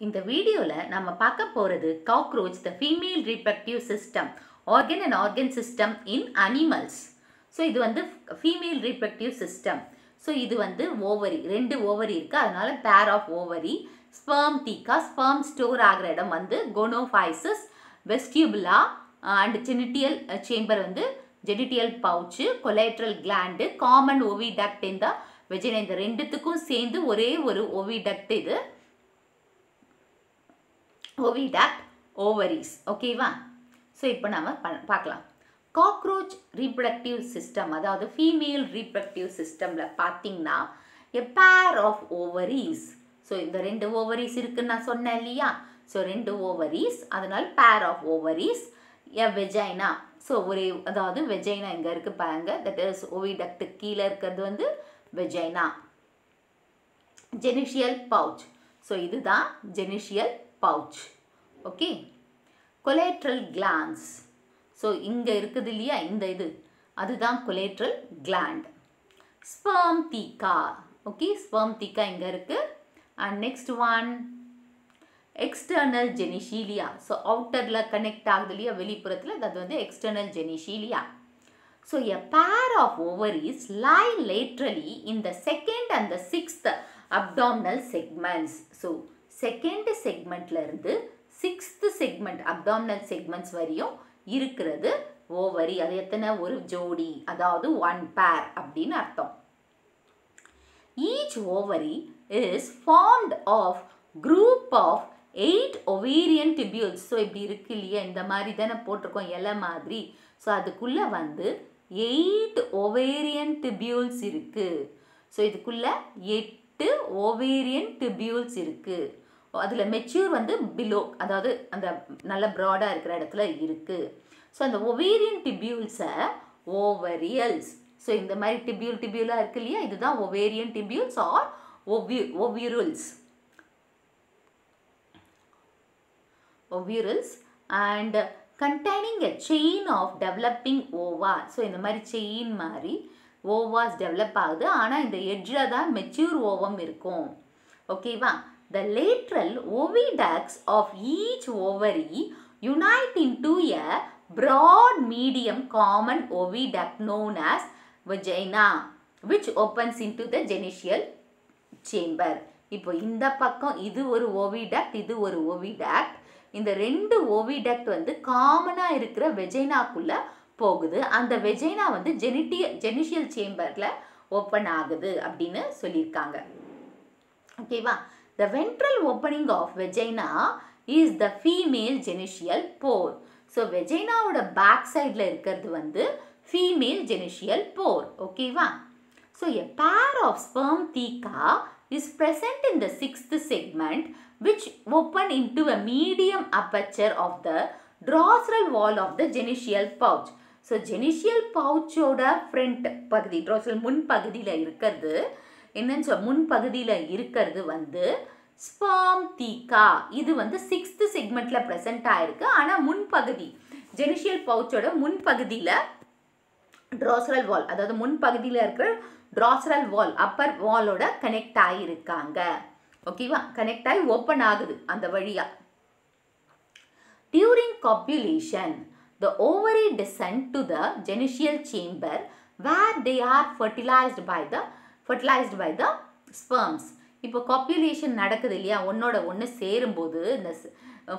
இந்த வீடியோவில் நம்ம பார்க்க போகிறது cockroach the female reproductive system organ and organ system in animals so இது வந்து ஃபீமேல் ரீப்ரக்டிவ் சிஸ்டம் ஸோ இது வந்து ஓவரி ரெண்டு ஓவரி இருக்குது அதனால pair of ovary spermatheca sperm store ஆகிற இடம் வந்து gonapophyses vestibulum and genital chamber வந்து genital pouch collateral gland common oviduct இந்த வெஜினா இந்த ரெண்டுத்துக்கும் சேர்ந்து ஒரே ஒரு ஓவிடக்ட் இது. ஓவிடாக்ட் ஓவரிஸ் ஓகேவா ஸோ இப்போ நம்ம பார்க்கலாம். காக்ரோச் ரீப்ரடக்டிவ் சிஸ்டம் அதாவது ஃபீமேல் ரீப்ரடக்டிவ் சிஸ்டமில் பார்த்தீங்கன்னா எ பேர் ஆஃப் ஓவரீஸ் ஸோ இந்த ரெண்டு ஓவரிஸ் இருக்குன்னு நான் சொன்னேன் இல்லையா? ஸோ ரெண்டு ஓவரிஸ் அதனால் pair of ovaries a vagina so ஒரே அதாவது வெஜைனா எங்கே இருக்குது பாருங்க. தட் இஸ் ஓவிடக்டு கீழே இருக்கிறது வந்து வெஜைனா ஜெனிஷியல் பவுச் ஸோ இதுதான் genital pouch okay collateral glands so இங்கே இருக்குது இல்லையா? இந்த இது. அதுதான் collateral gland spermatheca okay spermatheca இங்கே இருக்குது and next one external genitalia so அவுட்டரில் கனெக்ட் ஆகுது இல்லையா? வெளிப்புறத்தில். அது வந்து external genitalia so a pair of ovaries lie laterally in the second and the sixth abdominal segments so second செக்மெண்ட்லேருந்து sixth sixth segment abdominal segments வரையும் இருக்கிறது. Ovary அது எத்தனை? ஒரு ஜோடி. அதாவது ஒன் பேர் அப்படின்னு அர்த்தம். Each ovary is formed of group of eight ovarian tubules so இப்படி இருக்கு இல்லையா? இந்த மாதிரி தானே போட்டிருக்கோம். இலை மாதிரி. ஸோ அதுக்குள்ளே வந்து எயிட் ஒவேரியன் டிபியூல்ஸ் இருக்குது ஸோ இதுக்குள்ளே எட்டு ஓவேரியன் டிபியூல்ஸ் இருக்குது அதில் மெச்சூர் வந்து பிலோ அதாவது அந்த நல்ல ப்ராடாக இருக்கிற இடத்துல இருக்குது ஸோ அந்த ஒவேரியன் டிபியூல்ஸை ஓவரியல்ஸ் ஸோ இந்த மாதிரி டிபியூல் டிபியூலாக இருக்கு இல்லையா? இதுதான் ovarian tubules R ஒவ்யூ ovarioles ovarioles and containing a chain of developing ova so இந்த மாதிரி செயின் மாதிரி ஓவாஸ் டெவலப் ஆகுது. ஆனால் இந்த எட்ஜில் தான் மெச்சூர் ஓவம் இருக்கும். ஓகேவா the lateral oviducts of each ovary unite in a a broad medium common oviduct known as vagina which opens into the genital chamber. இப்போ இந்த பக்கம் இது ஒரு ஓவிடக்ட் இது ஒரு ஓவிடக்ட் இந்த ரெண்டு ஓவிடக்ட் வந்து காமனாக இருக்கிற வெஜைனாக்குள்ளே போகுது. அந்த வெஜைனா வந்து ஜெனிட்டிய ஜெனிஷியல் சேம்பரில் ஓப்பன் ஆகுது அப்படின்னு சொல்லியிருக்காங்க. ஓகேவா the ventral opening of vagina is the female genital pore so வெஜைனாவோட back சைடில் இருக்கிறது வந்து ஃபீமேல் ஜெனிஷியல் போர் ஓகேவா so a pair of spermatheca is present in the sixth segment which open into a medium aperture of the dorsal wall of the genital pouch so genital பவுச்சோட front பகுதி dorsal முன் பகுதியில் இருக்கிறது என்னன்னு சொல் முன் பகுதியில் இருக்கிறது வந்து ஸ்பாம் தீக்கா இது வந்து சிக்ஸ்த் செக்மெண்ட்டில் ப்ரெசென்ட் ஆயிருக்கு. ஆனால் முன்பகுதி ஜெனிஷியல் பவுச்சோட முன்பகுதியில் ட்ராசரல் வால் அதாவது முன்பகுதியில் இருக்கிற ட்ராசரல் வால் அப்பர் வாலோட கனெக்ட் ஆகியிருக்காங்க ஓகேவா கனெக்ட் ஆகி ஓப்பன் ஆகுது அந்த வழியாக during copulation the ovary descend to the genital chamber where they are fertilised by the fertilised by the sperms இப்போ காப்புலேஷன் நடக்குது இல்லையா? ஒன்னோட ஒன்று சேரும்போது இந்த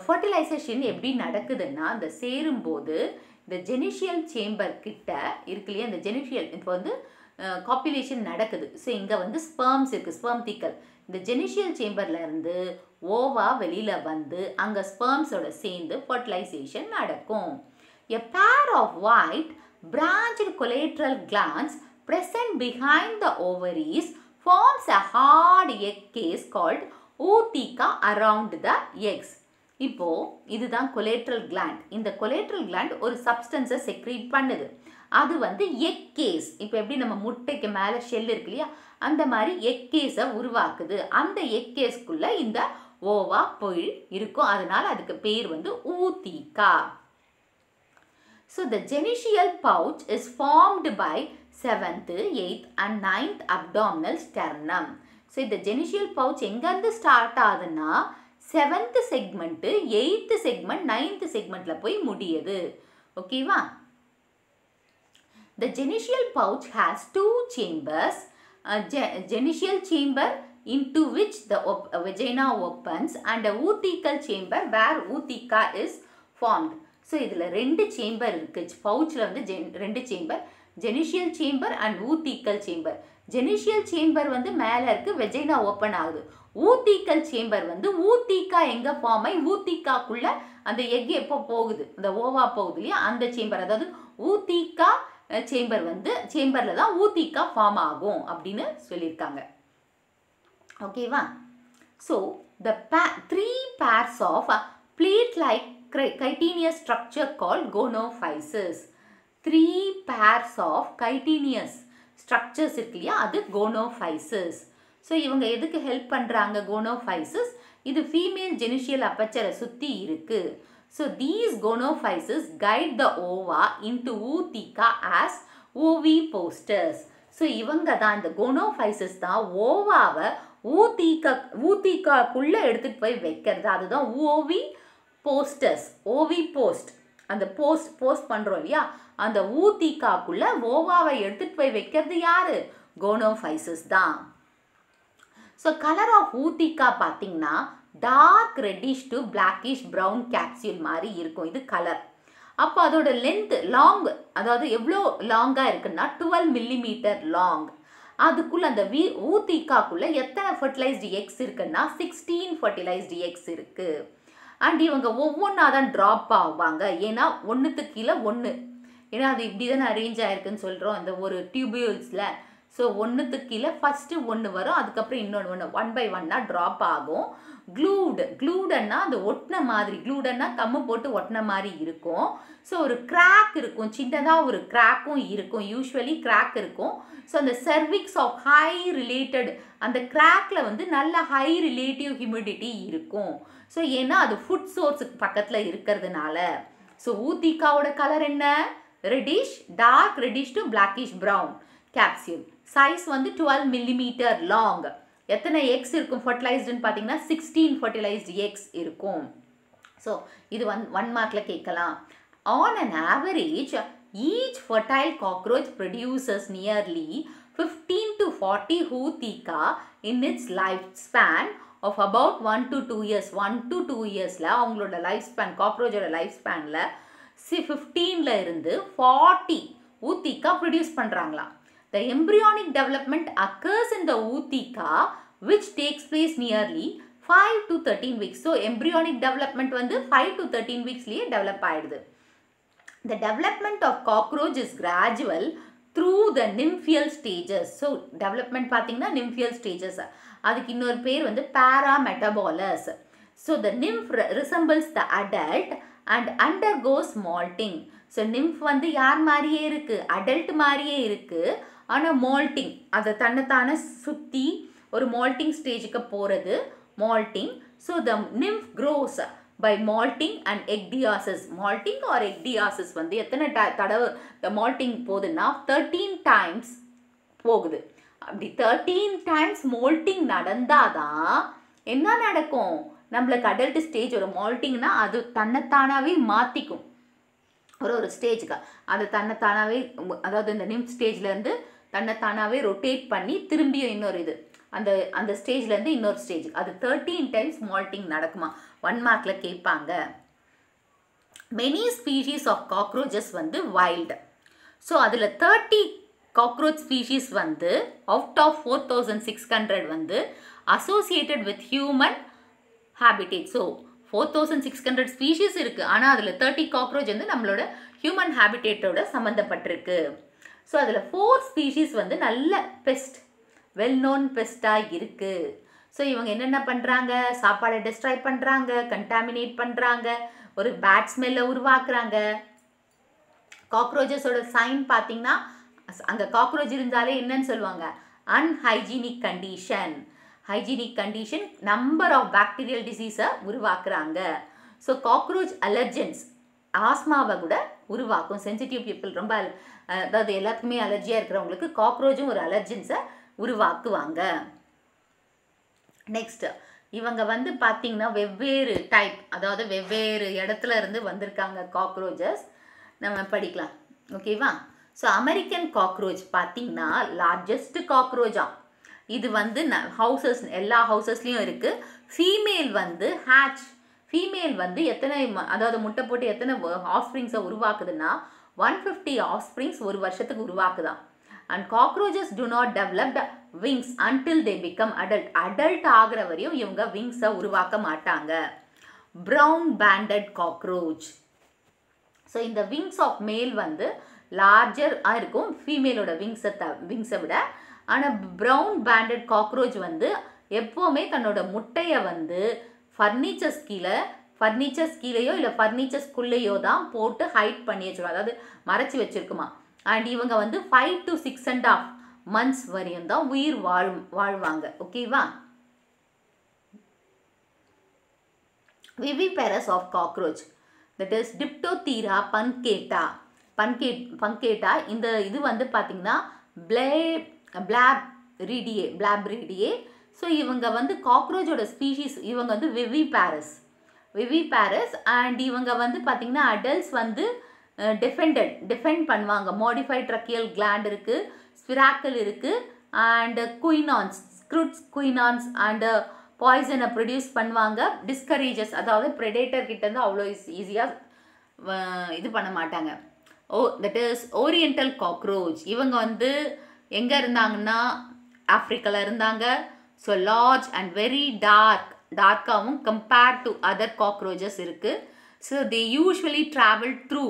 ஃபர்டிலைசேஷன் எப்படி நடக்குதுன்னா இந்த சேரும்போது இந்த ஜெனிஷியல் சேம்பர் கிட்ட இருக்கு இல்லையா? இந்த ஜெனிஷியல் இப்போ வந்து காப்புலேஷன் நடக்குது. ஸோ இங்கே வந்து ஸ்பெர்ம்ஸ் இருக்குது ஸ்பெர்ம் தீக்கல் இந்த ஜெனிஷியல் சேம்பரில் இருந்து ஓவா வெளியில் வந்து அங்கே ஸ்பெர்ம்ஸோட சேர்ந்து ஃபர்டிலைசேஷன் நடக்கும். A pair of white branched collateral glands present behind the ovaries forms a hard egg case called ootheca around the eggs. இப்போ இதுதான் கொலேட்ரல் கிளாண்ட் இந்த கொலேட்ரல் கிளாண்ட் ஒரு சப்ஸ்டன்ஸை செக்ரீட் பண்ணுது. அது வந்து எக் கேஸ் இப்போ எப்படி நம்ம முட்டைக்கு மேலே ஷெல் இருக்கு இல்லையா? அந்த மாதிரி எக் கேஸை உருவாக்குது. அந்த எக் கேஸ்க்குள்ளே இந்த ஓவா பொய் இருக்கும். அதனால் அதுக்கு பேர் வந்து ootheca so the genital pouch is formed by seventh eighth and ninth abdominal sternum so இந்த ஜெனிஷியல் பவுச் எங்கேருந்து ஸ்டார்ட் ஆகுதுன்னா seventh segment eighth segment ninth செக்மெண்ட்டில் போய் முடியுது. ஓகேவா The genital pouch has two chambers, uh, a genital genital chamber into which the op- uh, vagina opens and a oothecal chamber where ootheca is formed. So இதில் ரெண்டு chamber இருக்குது பவுச்சில் வந்து ஜென் ரெண்டு chamber genital chamber and oothecal chamber genital chamber வந்து மேலே இருக்குது வெஜைனா ஓப்பன் ஆகுது. ஊத்தீக்கல் சேம்பர் வந்து ஊத்தீக்கா எங்கே ஃபார்ம் ஆகி ஊத்தீக்காக்குள்ளே அந்த எக் எப்போ போகுது? இந்த ஓவா போகுது இல்லையா? அந்த சேம்பர் அதாவது ஊத்தீக்கா சேம்பர் வந்து சேம்பரில் தான் ஊத்திக்கா ஃபார்ம் ஆகும் அப்படின்னு சொல்லியிருக்காங்க. ஓகேவா so the pay three pairs of plate like chitinous structure call gonapophyses three pairs of chitinous structures இருக்கு இல்லையா? அது கோனோஃபைசஸ் ஸோ இவங்க எதுக்கு ஹெல்ப் பண்ணுறாங்க கோனோஃபைசஸ் இது ஃபீமேல் ஜெனிஷியல் அப்பச்சரை சுற்றி இருக்குது so these gonapophyses guide the ova into ootheca as ovipositors so இவங்க தான் இந்த கோனோஃபைசஸ் தான் ஓவாவை ஊத்திகா ஊத்திகாக்குள்ளே எடுத்துகிட்டு போய் வைக்கிறது. அதுதான் ஓவி போஸ்டர்ஸ் ஓவி போஸ்ட் அந்த போஸ்ட் போஸ்ட் பண்ணுறோம் இல்லையா? அந்த ஊத்திகாக்குள்ளே ஓவாவை எடுத்துகிட்டு போய் வைக்கிறது யாரு? கோனோஃபைசஸ் தான். ஸோ கலர் ஆஃப் ஊத்திக்கா பார்த்தீங்கன்னா dark reddish to blackish brown capsule மாதிரி இருக்கும். இது கலர் அப்போ அதோட லென்த் லாங் அதாவது எவ்வளோ லாங்காக இருக்குன்னா டுவெல் மில்லிமீட்டர் லாங் அதுக்குள்ளே அந்த வீ ஊத்திக்காக்குள்ளே எத்தனை ஃபர்டிலைஸ்டு எக்ஸ் இருக்குன்னா சிக்ஸ்டீன் ஃபர்டிலைஸ்டு எக்ஸ் இருக்குது அண்ட் இவங்க ஒவ்வொன்றா தான் ட்ராப் ஆவாங்க. ஏன்னா ஒன்றுத்துக்கு கீழே ஒன்று ஏன்னா அது இப்படி தானே அரேஞ்ச் ஆயிருக்குன்னு சொல்கிறோம் அந்த ஒரு டியூபியூல்ஸில் ஸோ ஒன்றுத்துக்கு கீழே ஃபஸ்ட்டு ஒன்று வரும் அதுக்கப்புறம் இன்னொன்று ஒன்று ஒன் பை ஒன்னாக ட்ராப் ஆகும். க்ளூடு க்ளூடன்னா அந்த ஒட்டின மாதிரி க்ளூடன்னா கம்மு போட்டு ஒட்டின மாதிரி இருக்கும். ஸோ ஒரு கிராக் இருக்கும் சின்னதாக ஒரு கிராக்கும் இருக்கும். யூஸ்வலி கிராக் இருக்கும். ஸோ அந்த சர்விக்ஸ் ஆஃப் ஹை ரிலேட்டட் அந்த கிராக்கில் வந்து நல்ல ஹை ரிலேட்டிவ் ஹியூமிடிட்டி இருக்கும். ஸோ ஏன்னா அது ஃபுட் சோர்ஸுக்கு பக்கத்தில் இருக்கிறதுனால. ஸோ ஊத்திக்காவோட கலர் என்ன? Reddish dark reddish to blackish brown capsule size வந்து டுவெல் மில்லிமீட்டர் லாங் எத்தனை எக்ஸ் இருக்கும்? ஃபர்டிலைஸ்டுன்னு பார்த்தீங்கன்னா சிக்ஸ்டீன் ஃபர்டிலைஸ்டு எக்ஸ் இருக்கும். ஸோ இது ஒன் ஒன் மார்க்கில் கேட்கலாம். On an average each fertile cockroach produces nearly fifteen to forty oothecae in its life span of about one to two years one to two இயர்ஸில் அவங்களோட life span காக்ரோச்சோட life ஸ்பேனில் சி ஃபிஃப்டீனில் இருந்து forty ootheca produce பண்ணுறாங்களாம் the embryonic development occurs in the ootheca which takes place nearly five to thirteen weeks so embryonic development வந்து five to thirteen வீக்ஸ்லேயே develop ஆகிடுது the development of cockroach is gradual through the nymphal stages so development பார்த்தீங்கன்னா nymphal stages அதுக்கு இன்னொரு பேர் வந்து paurometabolous so the nymph resembles the adult and undergoes moulting so nymph வந்து யார் மாதிரியே இருக்குது அடல்ட் மாதிரியே இருக்குது ஆனால் மால்ட்டிங் அதை தன்னைத்தானே சுற்றி ஒரு மால்ட்டிங் ஸ்டேஜுக்கு போகிறது moulting so the nymph grows by moulting and ecdysis moulting or ecdysis வந்து எத்தனை ட தடவை த மால்ட்டிங் போகுதுன்னா தேர்ட்டீன் டைம்ஸ் போகுது. அப்படி தேர்ட்டீன் டைம்ஸ் மோல்ட்டிங் நடந்தால் தான் என்ன நடக்கும்? நம்மளுக்கு அடல்ட் ஸ்டேஜ் ஒரு மால்ட்டிங்னா அது தன்னைத்தானாகவே மாற்றிக்கும் ஒரு ஒரு ஸ்டேஜுக்கு அது தன்னைத்தானாகவே அதாவது இந்த நிம் ஸ்டேஜ்லேருந்து தன்னைத்தானாகவே ரொட்டேட் பண்ணி திரும்பியும் இன்னொரு இது. அந்த அந்த ஸ்டேஜ்லேருந்து இன்னொரு ஸ்டேஜ் அது தேர்ட்டீன் டைம்ஸ் மால்ட்டிங் நடக்குமா? ஒன் மார்க்கில் கேட்பாங்க. மெனி ஸ்பீஷீஸ் ஆஃப் காக்ரோச்சஸ் வந்து வைல்டு ஸோ அதில் தேர்ட்டி காக்ரோச் ஸ்பீஷீஸ் வந்து out of four thousand six hundred வந்து associated with human habitat so four thousand six hundred species இருக்குது ஆனால் அதில் தேர்ட்டி காக்ரோச் வந்து நம்மளோட ஹியூமன் ஹேபிடேட்டோட சம்மந்தப்பட்டிருக்கு ஸோ அதில் ஃபோர் ஸ்பீஷீஸ் வந்து நல்ல பெஸ்ட் வெல் நோன் பெஸ்ட்டாக இருக்குது ஸோ இவங்க என்னென்ன பண்ணுறாங்க சாப்பாடை டெஸ்ட்ராய் பண்ணுறாங்க கண்டாமினேட் பண்ணுறாங்க ஒரு பேட் ஸ்மெல்லை உருவாக்குறாங்க. காக்ரோச்சஸோட சைன் பார்த்தீங்கன்னா அங்கே காக்ரோச் இருந்தாலே என்னன்னு சொல்லுவாங்க? Unhygienic condition hygienic condition number of bacterial டிசீஸை உருவாக்குறாங்க. ஸோ காக்ரோச் அலர்ஜென்ஸ் ஆஸ்மாவை கூட உருவாக்கும். சென்சிட்டிவ் பீப்புள் ரொம்ப அதாவது எல்லாத்துக்குமே அலர்ஜியாக இருக்கிறவங்களுக்கு காக்ரோச்சும் ஒரு அலர்ஜென்ஸை உருவாக்குவாங்க. நெக்ஸ்ட்டு இவங்க வந்து பார்த்தீங்கன்னா வெவ்வேறு டைப் அதாவது வெவ்வேறு இடத்துல இருந்து வந்திருக்காங்க காக்ரோச்சஸ் நம்ம படிக்கலாம். ஓகேவா ஸோ அமெரிக்கன் காக்ரோச் பார்த்தீங்கன்னா லார்ஜஸ்ட் காக்ரோச்சா இது வந்து ந ஹவுசஸ் எல்லா ஹவுசஸ்லேயும் இருக்குது ஃபீமேல் வந்து ஹேட்ச் ஃபீமேல் வந்து எத்தனை அதாவது முட்டை போட்டு எத்தனை ஆஃப்ஸ்ப்ரிங்ஸை உருவாக்குதுன்னா ஒன் ஃபிஃப்டி ஆஃப்ஸ்ப்ரிங்ஸ் ஒரு வருஷத்துக்கு உருவாக்குதான் and cockroaches do not developed wings until they become adult adult ஆகிற வரையும் இவங்க விங்ஸை உருவாக்க மாட்டாங்க. ப்ரௌன் பேண்டட் காக்ரோச் ஸோ இந்த விங்ஸ் ஆஃப் மேல் வந்து லார்ஜராக இருக்கும். ஃபீமேலோட விங்ஸை த விங்ஸை விட. ஆனால் ப்ரௌன் பேண்டட் காக்ரோச் வந்து எப்போவுமே தன்னோட முட்டையை வந்து ஃபர்னிச்சர்ஸ் கீழே ஃபர்னிச்சர்ஸ் கீழேயோ இல்லை ஃபர்னிச்சர்ஸ்குள்ளேயோ தான் போட்டு ஹைட் பண்ணி வச்சிருக்கும் அதாவது மறைச்சி வச்சுருக்குமா? அண்ட் இவங்க வந்து five to six and of months வரையும் தான் உயிர் வாழும் வாழ்வாங்க. ஓகேவா viviparous of cockroach that is Diploptera punctata punctate punctata இந்த இது வந்து பார்த்தீங்கன்னா பிளே பிளாப் ரீடியே பிளாப் ரீடியே. ஸோ இவங்க வந்து காக்ரோச்சோட ஸ்பீஷீஸ் இவங்க வந்து விவி பாரஸ். விவி பாரஸ் அண்ட் இவங்க வந்து பார்த்திங்கன்னா அடல்ட்ஸ் வந்து டிஃபெண்டட் டிஃபெண்ட் பண்ணுவாங்க. மாடிஃபைட் ட்ரக்கியல் கிளாண்ட் இருக்குது ஸ்பிராக்கல் இருக்குது and quinones secretes quinones and பாய்சனை produce பண்ணுவாங்க. டிஸ்கரேஜஸ் அதாவது ப்ரெடேட்டர் கிட்டேருந்து அவ்வளோ ஈஸியாக இது பண்ண மாட்டாங்க. ஓ தட் இஸ் ஓரியண்டல் காக்ரோச் இவங்க வந்து எங்கே இருந்தாங்கன்னா ஆப்ரிக்காவில் இருந்தாங்க. So large and very dark டார்க்காகவும் compared to other cockroaches இருக்குது so they usually travel through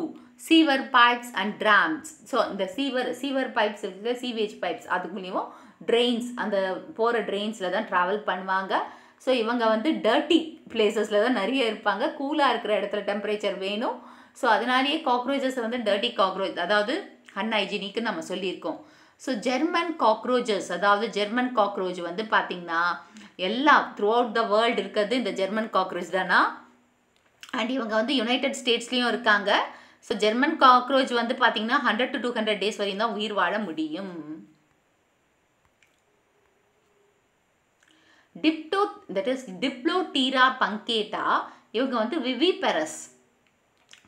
sewer pipes and drains so இந்த சீவர் சீவர் பைப்ஸ் இருக்குது சீவேஜ் பைப்ஸ் அது மூலியமும் ட்ரெயின்ஸ் அந்த போகிற ட்ரெயின்ஸில் தான் ட்ராவல் பண்ணுவாங்க. ஸோ இவங்க வந்து டர்ட்டி பிளேசஸில் தான் நிறைய இருப்பாங்க. கூலாக இருக்கிற இடத்துல டெம்பரேச்சர் வேணும். ஸோ அதனாலேயே காக்ரோச்சஸ் வந்து டர்ட்டி காக்ரோச் அதாவது அன்ஹைஜீனிக்கு நம்ம சொல்லியிருக்கோம். ஸோ ஜெர்மன் காக்ரோச்சஸ் அதாவது ஜெர்மன் காக்ரோச் வந்து பார்த்திங்கன்னா எல்லா த்ரூ அவுட் த வேர்ல்டு இருக்கிறது இந்த ஜெர்மன் காக்ரோச் தானா? அண்ட் இவங்க வந்து யுனைடெட் ஸ்டேட்ஸ்லேயும் இருக்காங்க. ஸோ ஜெர்மன் காக்ரோச் வந்து பார்த்தீங்கன்னா hundred to two hundred days வரையும் தான் உயிர் வாழ முடியும். Tiptoe that is Diploptera punctata இவங்க வந்து viviparous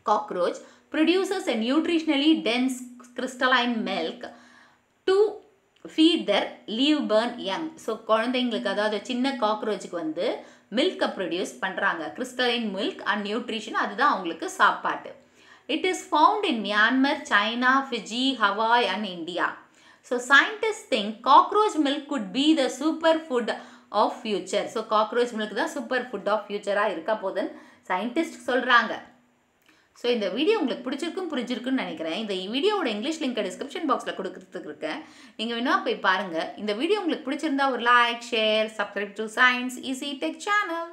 cockroach produces a nutritionally dense crystalline milk to feed their live burn young so குழந்தைங்களுக்கு அதாவது சின்ன காக்ரோச்சுக்கு வந்து மில்கை ப்ரொடியூஸ் பண்ணுறாங்க கிறிஸ்டலைன் மில்க் அண்ட் நியூட்ரிஷன் அதுதான் அவங்களுக்கு சாப்பாட்டு. It is found in Myanmar China Fiji Hawaii and India so scientist think cockroach milk could be the super food of future so cockroach milk தான் சூப்பர் ஃபுட் ஆஃப் ஃபியூச்சராக இருக்க போதுன்னு scientist சொல்கிறாங்க so இந்த video உங்களுக்கு பிடிச்சிருக்கும் புரிஞ்சிருக்குன்னு நினைக்கிறேன். இந்த வீடியோவோட இங்கிலீஷ் லிங்க் டிஸ்கிரிப்ஷன் பாக்ஸில் கொடுக்குறதுக்கு இருக்கேன். நீங்கள் வேணா போய் பாருங்கள் இந்த வீடியோ உங்களுக்கு பிடிச்சிருந்தா ஒரு like share subscribe to science easy tech channel